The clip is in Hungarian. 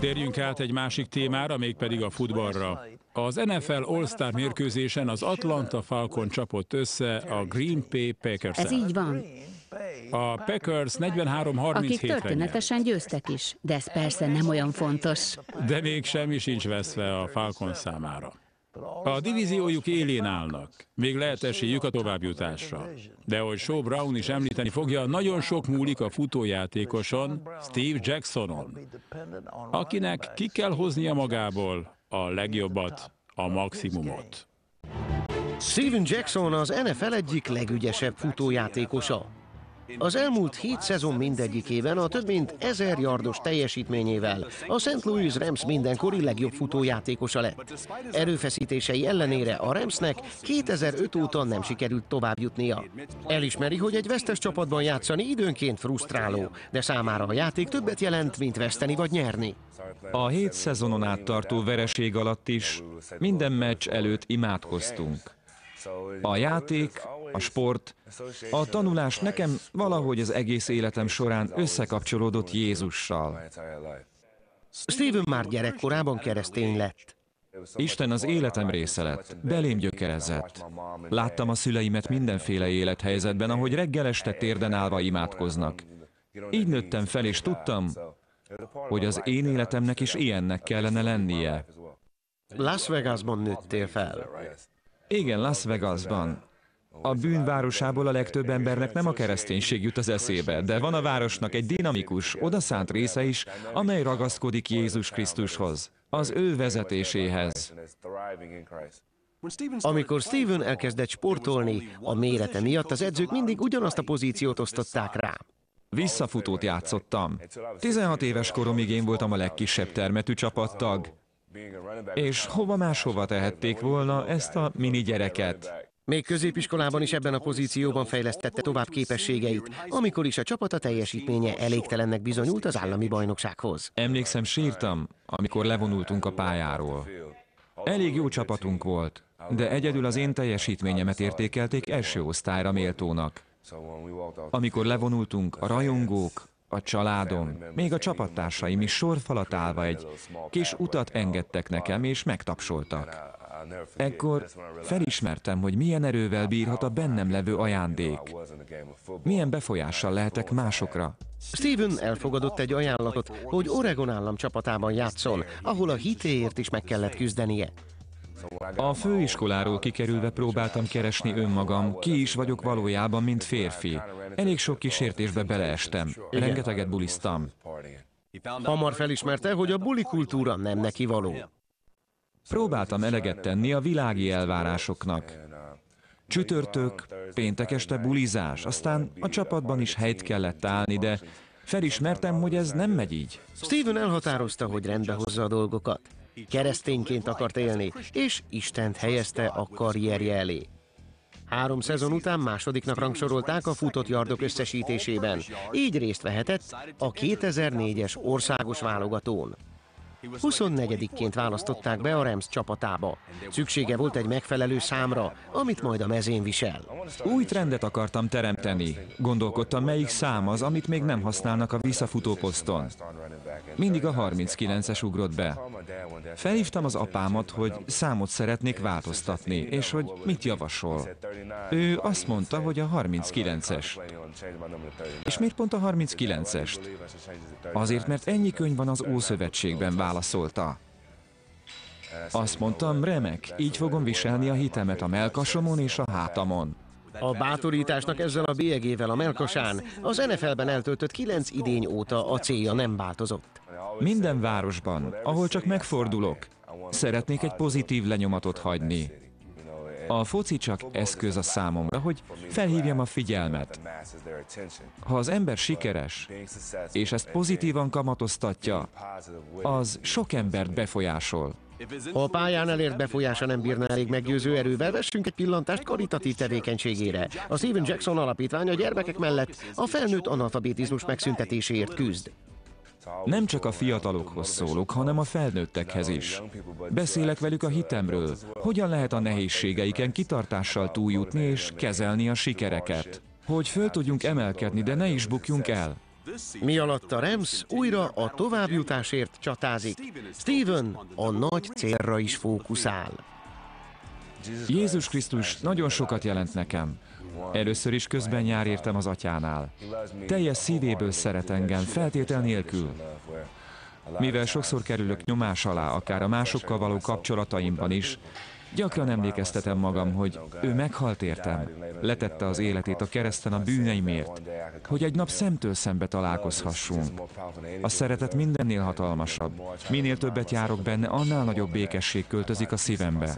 Térjünk át egy másik témára, mégpedig a futballra. Az NFL All-Star mérkőzésen az Atlanta Falcon csapott össze a Green Bay packers Ez így van. A Packers 43-37-re Akik történetesen győztek is, de ez persze nem olyan fontos. de még semmi sincs veszve a Falcon számára. A divíziójuk élén állnak. Még lehet esélyük a továbbjutásra. De ahogy Shaw Brown is említeni fogja, nagyon sok múlik a futójátékoson, Steve Jacksonon, akinek ki kell hoznia magából a legjobbat, a maximumot. Steven Jackson az NFL egyik legügyesebb futójátékosa. Az elmúlt hét szezon mindegyikében a több mint ezer yardos teljesítményével a St. Louis Rams mindenkori legjobb futójátékosa lett. Erőfeszítései ellenére a Ramsnek 2005 óta nem sikerült továbbjutnia. Elismeri, hogy egy vesztes csapatban játszani időnként frusztráló, de számára a játék többet jelent, mint veszteni vagy nyerni. A hét szezonon át tartó vereség alatt is minden meccs előtt imádkoztunk. A játék, a sport, a tanulás nekem valahogy az egész életem során összekapcsolódott Jézussal. Steven már gyerekkorában keresztény lett. Isten az életem része lett, belém gyökerezett. Láttam a szüleimet mindenféle élethelyzetben, ahogy reggel este térden állva imádkoznak. Így nőttem fel, és tudtam, hogy az én életemnek is ilyennek kellene lennie. Las Vegasban nőttél fel. Igen, Las Vegasban. A bűnvárosából a legtöbb embernek nem a kereszténység jut az eszébe, de van a városnak egy dinamikus, odaszánt része is, amely ragaszkodik Jézus Krisztushoz, az ő vezetéséhez. Amikor Steven elkezdett sportolni, a mérete miatt az edzők mindig ugyanazt a pozíciót osztották rá. Visszafutót játszottam. 16 éves koromig én voltam a legkisebb termetű csapattag, és hova máshova tehették volna ezt a mini gyereket? Még középiskolában is ebben a pozícióban fejlesztette tovább képességeit, amikor is a csapata teljesítménye elégtelennek bizonyult az állami bajnoksághoz. Emlékszem, sírtam, amikor levonultunk a pályáról. Elég jó csapatunk volt, de egyedül az én teljesítményemet értékelték első osztályra méltónak. Amikor levonultunk, a rajongók, a családom, még a csapattársaim is sorfalat állva egy kis utat engedtek nekem, és megtapsoltak. Ekkor felismertem, hogy milyen erővel bírhat a bennem levő ajándék. Milyen befolyással lehetek másokra. Steven elfogadott egy ajánlatot, hogy Oregon állam csapatában játszon, ahol a hitéért is meg kellett küzdenie. A főiskoláról kikerülve próbáltam keresni önmagam, ki is vagyok valójában, mint férfi. Elég sok kísértésbe beleestem, rengeteget buliztam. Hamar felismerte, hogy a buli kultúra nem neki való. Próbáltam eleget tenni a világi elvárásoknak. Csütörtök, péntek este bulizás, aztán a csapatban is helyt kellett állni, de felismertem, hogy ez nem megy így. Steven elhatározta, hogy rendbe hozza a dolgokat. Keresztényként akart élni, és Istent helyezte a karrierje elé. Három szezon után másodiknak rangsorolták a futott yardok összesítésében, így részt vehetett a 2004-es országos válogatón. 24-ként választották be a Rams csapatába. Szüksége volt egy megfelelő számra, amit majd a mezén visel. Új trendet akartam teremteni. Gondolkodtam, melyik szám az, amit még nem használnak a visszafutó poszton. Mindig a 39-es ugrott be. Felhívtam az apámat, hogy számot szeretnék változtatni, és hogy mit javasol. Ő azt mondta, hogy a 39-es. És miért pont a 39-est? Azért, mert ennyi könyv van az Ószövetségben, válaszolta. Azt mondtam, remek, így fogom viselni a hitemet a melkasomon és a hátamon. A bátorításnak ezzel a bélyegével a melkasán az NFL-ben eltöltött kilenc idény óta a célja nem változott. Minden városban, ahol csak megfordulok, szeretnék egy pozitív lenyomatot hagyni. A foci csak eszköz a számomra, hogy felhívjam a figyelmet. Ha az ember sikeres, és ezt pozitívan kamatoztatja, az sok embert befolyásol. Ha a pályán elért befolyása nem bírna elég meggyőző erővel, vessünk egy pillantást karitatív tevékenységére. A Steven Jackson alapítvány a gyermekek mellett a felnőtt analfabetizmus megszüntetéséért küzd. Nem csak a fiatalokhoz szólok, hanem a felnőttekhez is. Beszélek velük a hitemről, hogyan lehet a nehézségeiken kitartással túljutni és kezelni a sikereket. Hogy föl tudjunk emelkedni, de ne is bukjunk el. Mi alatt a Rams újra a továbbjutásért csatázik, Steven a nagy célra is fókuszál. Jézus Krisztus nagyon sokat jelent nekem. Először is közben jár értem az atyánál. Teljes szívéből szeret engem, feltétel nélkül. Mivel sokszor kerülök nyomás alá, akár a másokkal való kapcsolataimban is, gyakran emlékeztetem magam, hogy ő meghalt értem, letette az életét a kereszten a bűneimért, hogy egy nap szemtől szembe találkozhassunk. A szeretet mindennél hatalmasabb. Minél többet járok benne, annál nagyobb békesség költözik a szívembe.